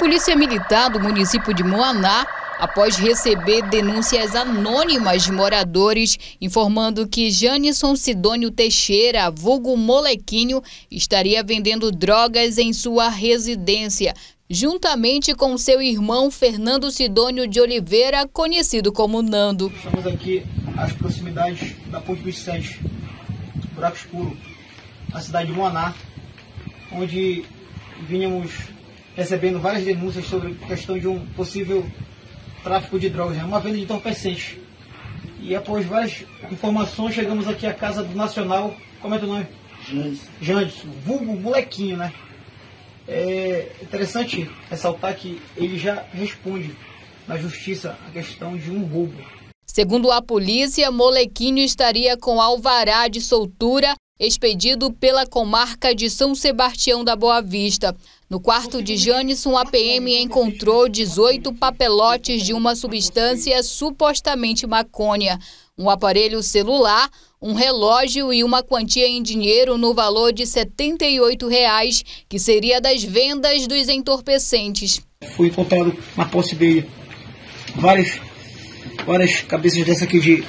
Polícia Militar do município de Moaná, após receber denúncias anônimas de moradores informando que Janison Sidônio Teixeira, vulgo Molequinho, estaria vendendo drogas em sua residência, juntamente com seu irmão Fernando Sidônio de Oliveira, conhecido como Nando. Estamos aqui às proximidades da Ponte Sete, Buraco Escuro, na cidade de Moaná, onde vínhamos recebendo várias denúncias sobre a questão de um possível tráfico de drogas, né? uma venda de entorpecentes. E após várias informações, chegamos aqui à casa do Nacional, como é teu nome? Jandes. Jandes, vulgo molequinho, né? É interessante ressaltar que ele já responde na justiça a questão de um roubo. Segundo a polícia, Molequinho estaria com alvará de soltura expedido pela comarca de São Sebastião da Boa Vista. No quarto de Janisson, a PM encontrou 18 papelotes de uma substância supostamente macônia, um aparelho celular, um relógio e uma quantia em dinheiro no valor de 78 reais, que seria das vendas dos entorpecentes. Foi encontrado na posse dele várias, várias cabeças dessa aqui de,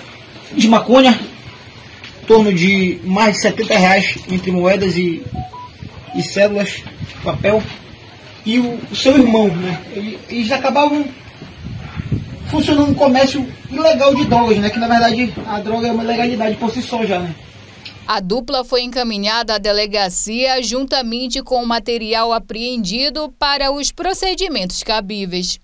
de maconha, em torno de mais de 70 reais entre moedas e, e cédulas, papel. E o, o seu irmão, né? Eles acabavam funcionando um comércio ilegal de drogas, né? Que na verdade a droga é uma legalidade por si só já, né? A dupla foi encaminhada à delegacia juntamente com o material apreendido para os procedimentos cabíveis.